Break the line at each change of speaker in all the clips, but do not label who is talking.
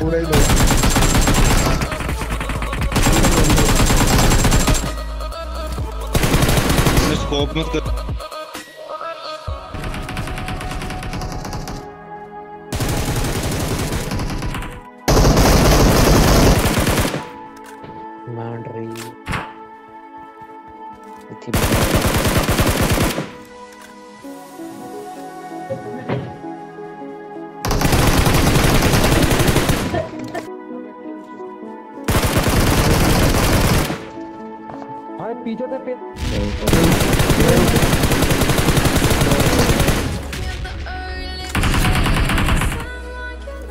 पूरा ही
स्कोप मत कर।
मार रही
अरे पीछे से पे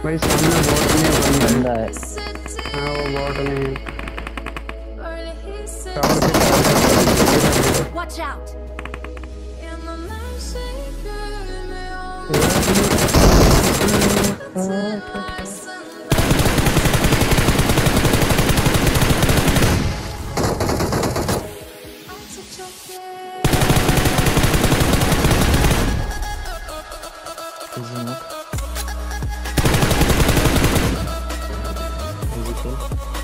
भाई सामने बॉट में बंदा
बंदा है
है हाँ वो बॉट में टावर के
Watch out!
Quasiment. Les écoles.